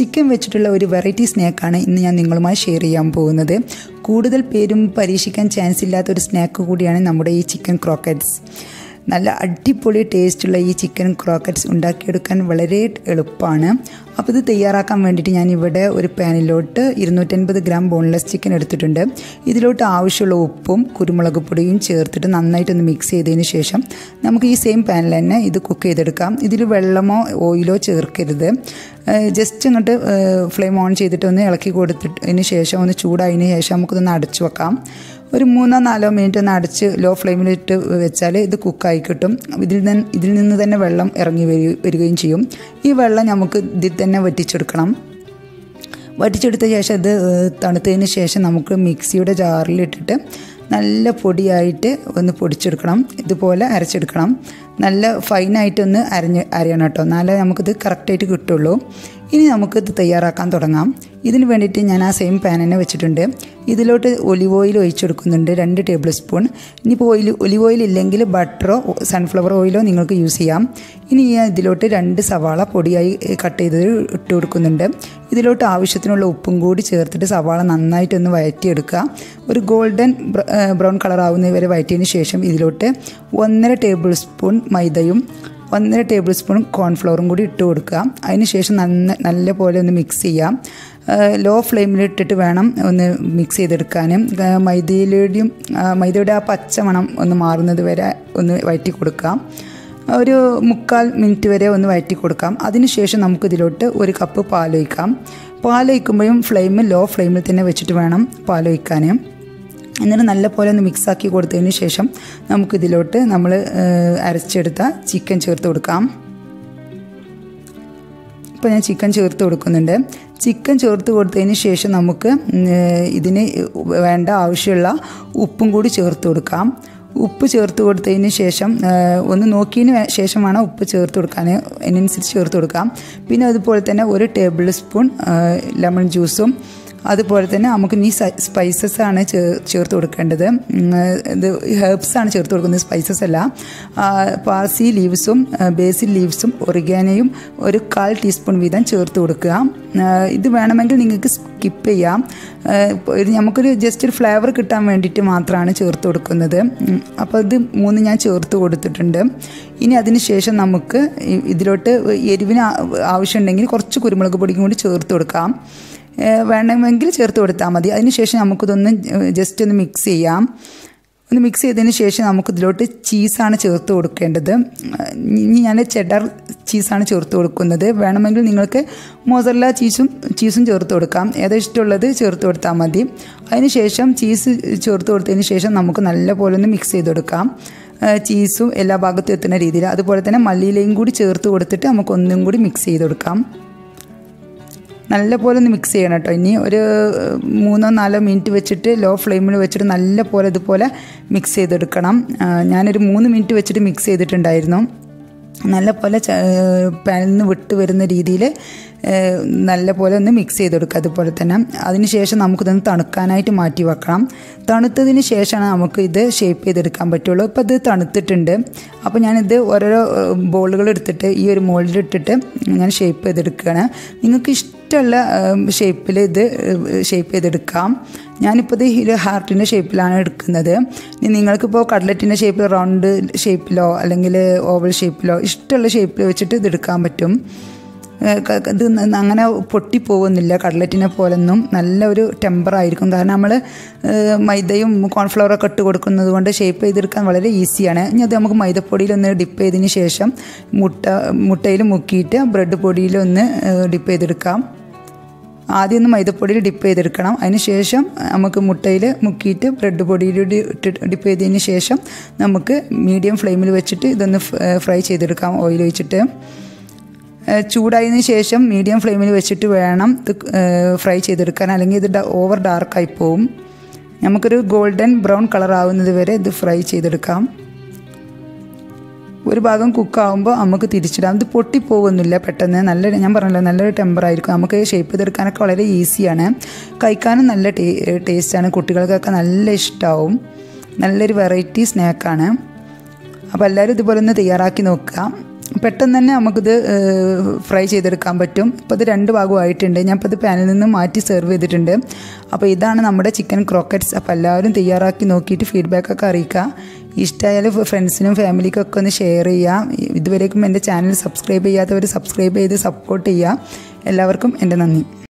Chicken വെച്ചിട്ടുള്ള ഒരു variety സ്നാക്കാണ് ഇന്ന് ഞാൻ നിങ്ങളുമായി ഷെയർ ചെയ്യാൻ പോകുന്നത്. കൂടുതൽ പേരും പരീക്ഷിക്കാൻ ചാൻസ് ഇല്ലാത്ത ഒരു സ്നാക്ക് കൂടിയാണ് നമ്മുടെ ഈ ചിക്കൻ ക്രോക്കറ്റ്സ് നല്ല അടിപൊളി ടേസ്റ്റുള്ള ഈ ചിക്കൻ ക്രോക്കറ്റ്സ് ഉണ്ടാക്കിയെടുക്കാൻ വളരെ എളുപ്പമാണ്. അപ്പോൾ ഇത് തയ്യാറാക്കാൻ വേണ്ടിയിട്ട് ഞാൻ ഇവിടെ ഒരു പാനിലോട്ട് ഇരുന്നൂറ്റൻപത് ഗ്രാം ബോൺലെസ് ചിക്കൻ എടുത്തിട്ടുണ്ട്. ഇതിലോട്ട് ആവശ്യമുള്ള ഉപ്പും കുരുമുളക് പൊടിയും ചേർത്തിട്ട് നന്നായിട്ടൊന്ന് മിക്സ് ചെയ്തതിന് ശേഷം നമുക്ക് ഈ സെയിം പാനിൽ തന്നെ ഇത് കുക്ക് ചെയ്തെടുക്കാം. ഇതിൽ വെള്ളമോ ഓയിലോ ചേർക്കരുത്. ജസ്റ്റ് അങ്ങോട്ട് ഫ്ലെയിം ഓൺ ചെയ്തിട്ട് ഒന്ന് ഇളക്കി കൊടുത്തിട്ടതിന് ശേഷം ഒന്ന് ചൂടായതിന് ശേഷം നമുക്കിതൊന്ന് അടച്ചു വെക്കാം. ഒരു മൂന്നോ നാലോ മിനിറ്റ് ഒന്ന് അടച്ച് ലോ ഫ്ലെയിമിലിട്ട് വെച്ചാൽ ഇത് കുക്കായി കിട്ടും. ഇതിൽ നിന്ന് ഇതിൽ നിന്ന് തന്നെ വെള്ളം ഇറങ്ങി വരികയും ചെയ്യും. ഈ വെള്ളം നമുക്ക് തന്നെ വറ്റിച്ചെടുക്കണം. വറ്റിച്ചെടുത്ത ശേഷം ഇത് തണുത്തതിന് ശേഷം നമുക്ക് മിക്സിയുടെ ജാറിലിട്ടിട്ട് നല്ല പൊടിയായിട്ട് ഒന്ന് പൊടിച്ചെടുക്കണം. ഇതുപോലെ അരച്ചെടുക്കണം. നല്ല ഫൈനായിട്ടൊന്ന് അരഞ്ഞ് അരയണം കേട്ടോ. എന്നാലേ നമുക്കിത് കറക്റ്റായിട്ട് കിട്ടുള്ളൂ. ഇനി നമുക്ക് ഇത് തയ്യാറാക്കാൻ തുടങ്ങാം. ഇതിന് വേണ്ടിയിട്ട് ഞാൻ ആ സെയിം പാൻ തന്നെ വെച്ചിട്ടുണ്ട്. ഇതിലോട്ട് ഒലിവ് ഓയിൽ ഒഴിച്ചെടുക്കുന്നുണ്ട് രണ്ട് ടേബിൾ സ്പൂൺ ഇനിയിപ്പോൾ ഓയിൽ ഒലിവ് ഓയിൽ ഇല്ലെങ്കിൽ ബട്ടറോ സൺഫ്ലവർ ഓയിലോ നിങ്ങൾക്ക് യൂസ് ചെയ്യാം. ഇനി ഞാൻ ഇതിലോട്ട് രണ്ട് സവാള പൊടിയായി കട്ട് ചെയ്ത് ഇട്ട് കൊടുക്കുന്നുണ്ട്. ഇതിലോട്ട് ആവശ്യത്തിനുള്ള ഉപ്പും കൂടി ചേർത്തിട്ട് സവാള നന്നായിട്ടൊന്ന് വഴറ്റിയെടുക്കുക. ഒരു ഗോൾഡൻ ബ്രൗൺ കളർ ആവുന്ന വരെ ശേഷം ഇതിലോട്ട് ഒന്നര ടേബിൾ സ്പൂൺ മൈദയും ഒന്നര ടേബിൾ സ്പൂൺ കോൺഫ്ലവറും കൂടി ഇട്ട് കൊടുക്കുക. അതിന് ശേഷം നന്ന നല്ല പോലെ ഒന്ന് മിക്സ് ചെയ്യാം ലോ ഫ്ലെയിമിൽ ഇട്ടിട്ട് വേണം ഒന്ന് മിക്സ് ചെയ്തെടുക്കാനും. മൈദയിലൂടെയും മൈദയുടെ ആ പച്ച മണം ഒന്ന് മാറുന്നത് വരെ ഒന്ന് വഴറ്റി കൊടുക്കാം ഒരു മുക്കാൽ മിനിറ്റ് വരെ ഒന്ന് വഴറ്റി കൊടുക്കാം അതിനുശേഷം നമുക്ക് ഇതിലോട്ട് ഒരു കപ്പ് പാലൊഴിക്കാം പാലൊഴിക്കുമ്പോഴും ഫ്ലെയിം ലോ ഫ്ലെയിമിൽ തന്നെ വെച്ചിട്ട് വേണം പാലൊഴിക്കാൻ എന്നിട്ട് നല്ല പോലെ ഒന്ന് മിക്സാക്കി കൊടുത്തതിന് ശേഷം നമുക്കിതിലോട്ട് നമ്മൾ അരച്ചെടുത്ത ചിക്കൻ ചേർത്ത് കൊടുക്കാം. ഇപ്പോൾ ഞാൻ ചിക്കൻ ചേർത്ത് കൊടുക്കുന്നുണ്ട്. ചിക്കൻ ചേർത്ത് കൊടുത്തതിന് ശേഷം നമുക്ക് ഇതിന് വേണ്ട ആവശ്യമുള്ള ഉപ്പും കൂടി ചേർത്ത് കൊടുക്കാം. ഉപ്പ് ചേർത്ത് കൊടുത്തതിന് ശേഷം ഒന്ന് നോക്കിയതിന് ശേഷം വേണം ഉപ്പ് ചേർത്ത് കൊടുക്കാൻ അതിനനുസരിച്ച് ചേർത്ത് കൊടുക്കാം. പിന്നെ അതുപോലെ തന്നെ ഒരു ടേബിൾ സ്പൂൺ ലെമൺ ജ്യൂസും അതുപോലെ തന്നെ നമുക്ക് ഈ സ്പൈസസ് ആണ് ചേർത്ത് കൊടുക്കേണ്ടത്. ഇത് ഹെർബ്സ് ആണ് ചേർത്ത് കൊടുക്കുന്നത് സ്പൈസസ് അല്ല. പാർസി ലീവ്സും ബേസിൽ ലീവ്സും ഒറിഗാനയും ഒരു കാൽ ടീസ്പൂൺ വീതം ചേർത്ത് കൊടുക്കുക. ഇത് വേണമെങ്കിൽ നിങ്ങൾക്ക് സ്കിപ്പ് ചെയ്യാം. നമുക്കൊരു ജസ്റ്റ് ഒരു ഫ്ലേവർ കിട്ടാൻ വേണ്ടിയിട്ട് മാത്രമാണ് ചേർത്ത് കൊടുക്കുന്നത്. അപ്പോൾ ഇത് മൂന്ന് ഞാൻ ചേർത്ത് കൊടുത്തിട്ടുണ്ട്. ഇനി അതിന് ശേഷം നമുക്ക് ഇതിലോട്ട് എരിവിന് ആവശ്യമുണ്ടെങ്കിൽ കുറച്ച് കുരുമുളക് പൊടിയും കൂടി ചേർത്ത് കൊടുക്കാം. വേണമെങ്കിൽ ചേർത്ത് കൊടുത്താൽ മതി. അതിനുശേഷം നമുക്കിതൊന്ന് ജസ്റ്റ് ഒന്ന് മിക്സ് ചെയ്യാം. ഒന്ന് മിക്സ് ചെയ്തതിന് ശേഷം നമുക്ക് ഇതിലോട്ട് ചീസാണ് ചേർത്ത് കൊടുക്കേണ്ടത്. ഞാൻ ചെഡർ ചീസാണ് ചേർത്ത് കൊടുക്കുന്നത്. വേണമെങ്കിൽ നിങ്ങൾക്ക് മോസറല്ല ചീസും ചീസും ചേർത്ത് കൊടുക്കാം. ഏതാ ഇഷ്ടമുള്ളത് ചേർത്ത് കൊടുത്താൽ മതി. അതിനുശേഷം ചീസ് ചേർത്ത് കൊടുത്തതിന് ശേഷം നമുക്ക് നല്ലപോലെ ഒന്ന് മിക്സ് ചെയ്ത് കൊടുക്കാം. ചീസും എല്ലാ ഭാഗത്തും എത്തുന്ന രീതിയിൽ. അതുപോലെ തന്നെ മല്ലിയിലയും കൂടി ചേർത്ത് കൊടുത്തിട്ട് നമുക്ക് ഒന്നും കൂടി മിക്സ് ചെയ്ത് കൊടുക്കാം. നല്ല പോലെ ഒന്ന് മിക്സ് ചെയ്യണം കേട്ടോ. ഇനി ഒരു മൂന്നോ നാലോ മിനിറ്റ് വെച്ചിട്ട് ലോ ഫ്ലെയിമിൽ വെച്ചിട്ട് നല്ല പോലെ ഇതുപോലെ മിക്സ് ചെയ്തെടുക്കണം. ഞാനൊരു മൂന്ന് മിനിറ്റ് വെച്ചിട്ട് മിക്സ് ചെയ്തിട്ടുണ്ടായിരുന്നു. നല്ല പോലെ പാനിൽ നിന്ന് വിട്ട് വരുന്ന രീതിയിൽ നല്ല പോലെ ഒന്ന് മിക്സ് ചെയ്തെടുക്കുക അതുപോലെ തന്നെ. അതിനുശേഷം നമുക്കിതൊന്ന് തണുക്കാനായിട്ട് മാറ്റി വെക്കണം. തണുത്തതിന് ശേഷമാണ് നമുക്ക് ഇത് ഷേപ്പ് ചെയ്തെടുക്കാൻ പറ്റുള്ളൂ. ഇപ്പോൾ ഇത് തണുത്തിട്ടുണ്ട്. അപ്പോൾ ഞാനിത് ഓരോരോ ബോളുകൾ എടുത്തിട്ട് ഈ ഒരു മോൾഡിൽ ഇട്ടിട്ട് ഞാൻ ഷേപ്പ് ചെയ്തെടുക്കുകയാണ്. നിങ്ങൾക്ക് ഇഷ്ടമുള്ള ഷേപ്പിൽ ഇത് ഷേപ്പ് ചെയ്തെടുക്കാം. ഞാനിപ്പോൾ ഇത് ഹാർട്ടിന്റെ ഷേപ്പിലാണ് എടുക്കുന്നത്. ഇനി നിങ്ങൾക്കിപ്പോൾ കട്ലറ്റിന്റെ ഷേപ്പിൽ റൗണ്ട് ഷേപ്പിലോ അല്ലെങ്കിൽ ഓവൽ ഷേപ്പിലോ ഇഷ്ടമുള്ള ഷേപ്പിൽ വെച്ചിട്ട് ഇത് എടുക്കാൻ പറ്റും. ഇത് അങ്ങനെ പൊട്ടിപ്പോകുന്നില്ല കട്ലറ്റിനെ പോലൊന്നും. നല്ല ഒരു ടെമ്പറായിരിക്കും കാരണം നമ്മൾ മൈദയും കോൺഫ്ലവറൊക്കെ ഇട്ട് കൊടുക്കുന്നത് കൊണ്ട് ഷേപ്പ് ചെയ്തെടുക്കാൻ വളരെ ഈസിയാണ് ഇനി അത് നമുക്ക് മൈദപ്പൊടിയിലൊന്ന് ഡിപ്പ് ചെയ്തതിന് ശേഷം മുട്ട മുട്ടയിൽ മുക്കിയിട്ട് ബ്രെഡ് പൊടിയിലൊന്ന് ഡിപ്പ് ചെയ്തെടുക്കാം. ആദ്യം ഒന്ന് മൈദപ്പൊടിയിൽ ഡിപ്പ് ചെയ്തെടുക്കണം. അതിന് ശേഷം നമുക്ക് മുട്ടയിൽ മുക്കിയിട്ട് ബ്രെഡ് പൊടിയിൽ ഡിപ്പ് ചെയ്തതിന് ശേഷം നമുക്ക് മീഡിയം ഫ്ലെയിമിൽ വെച്ചിട്ട് ഇതൊന്ന് ഫ്രൈ ചെയ്തെടുക്കാം ഓയിൽ ഒഴിച്ചിട്ട്. ചൂടായതിന് ശേഷം മീഡിയം ഫ്ലെയിമിൽ വെച്ചിട്ട് വേണം ഇത് ഫ്രൈ ചെയ്തെടുക്കാൻ. അല്ലെങ്കിൽ ഇത് ഓവർ ഡാർക്കായി പോവും. നമുക്കൊരു ഗോൾഡൻ ബ്രൗൺ കളർ ആവുന്നത് വരെ ഇത് ഫ്രൈ ചെയ്തെടുക്കാം. ഒരു ഭാഗം കുക്കാവുമ്പോൾ നമുക്ക് തിരിച്ചിടാം. ഇത് പൊട്ടിപ്പോകുന്നില്ല പെട്ടെന്ന്. നല്ല ഞാൻ പറഞ്ഞല്ലോ നല്ലൊരു ടെമ്പറായിരിക്കും നമുക്ക് ഷേപ്പ് ചെയ്തെടുക്കാനൊക്കെ വളരെ ഈസിയാണ് കഴിക്കാനും നല്ല ടേസ്റ്റാണ് കുട്ടികൾക്കൊക്കെ നല്ല ഇഷ്ടമാവും നല്ലൊരു വെറൈറ്റി സ്നാക്കാണ് അപ്പോൾ എല്ലാവരും ഇതുപോലെ ഒന്ന് തയ്യാറാക്കി നോക്കുക. പെട്ടെന്ന് തന്നെ നമുക്കിത് ഫ്രൈ ചെയ്തെടുക്കാൻ പറ്റും. ഇപ്പോൾ ഇത് രണ്ട് ഭാഗമായിട്ടുണ്ട് ഞാൻ ഇപ്പോൾ ഇത് പാനിൽ നിന്ന് മാറ്റി സെർവ് ചെയ്തിട്ടുണ്ട്. അപ്പോൾ ഇതാണ് നമ്മുടെ ചിക്കൻ ക്രോക്കറ്റ്സ് അപ്പോൾ എല്ലാവരും തയ്യാറാക്കി നോക്കിയിട്ട് ഫീഡ്ബാക്കൊക്കെ അറിയിക്കുക. ഇഷ്ടമായാലും ഫ്രണ്ട്സിനും ഫാമിലിക്കും ഒക്കെ ഒന്ന് ഷെയർ ചെയ്യാം. ഇതുവരേക്കും എന്റെ ചാനൽ സബ്സ്ക്രൈബ് ചെയ്യാത്തവർ സബ്സ്ക്രൈബ് ചെയ്ത് സപ്പോർട്ട് ചെയ്യുക എല്ലാവർക്കും എന്റെ നന്ദി.